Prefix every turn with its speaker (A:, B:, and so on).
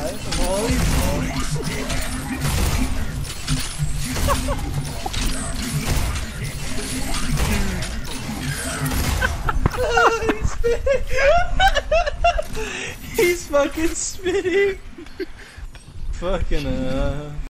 A: guys. Holy oh. He's spitting. He's fucking spitting. fucking uh.